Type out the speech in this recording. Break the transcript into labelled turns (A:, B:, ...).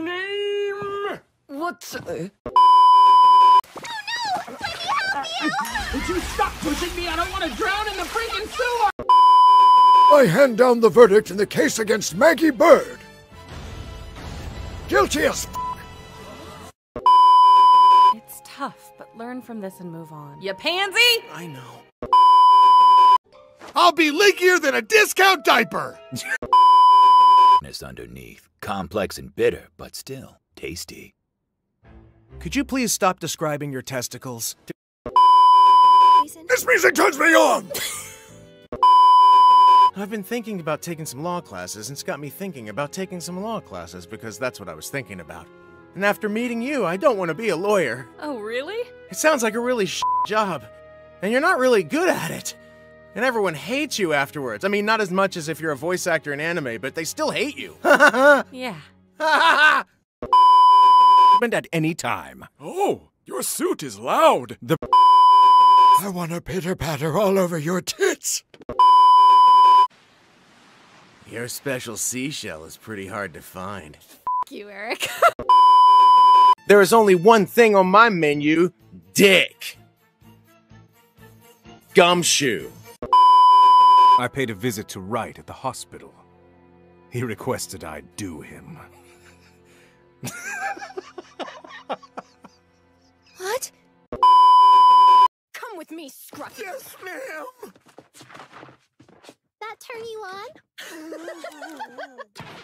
A: nuts!
B: Uh, oh,
C: Would you stop pushing me? I don't want to drown in the freaking sewer!
D: I hand down the verdict in the case against Maggey Byrde. Guilty as f-
E: It's tough, but learn from this and move on.
C: You pansy?
F: I know.
D: I'll be leakier than a discount diaper!
G: underneath. Complex and bitter, but still tasty.
F: Could you please stop describing your testicles?
D: This music turns me on!
F: I've been thinking about taking some law classes, and it's got me thinking about taking some law classes because that's what I was thinking about. And after meeting you, I don't want to be a lawyer.
E: Oh, really?
F: It sounds like a really sh job, and you're not really good at it. And everyone hates you afterwards. I mean, not as much as if you're a voice actor in anime, but they still hate you.
E: Yeah.
F: Happened at any time.
A: Oh, your suit is loud.
F: The
D: I want to pitter patter all over your tits.
F: Your special seashell is pretty hard to find. F
E: you, Eric.
F: There is only one thing on my menu dick. Gumshoe. I paid a visit to Wright at the hospital. He requested I do him.
H: what? Come with me, Scruffy. Yes, ma'am. That turn you on?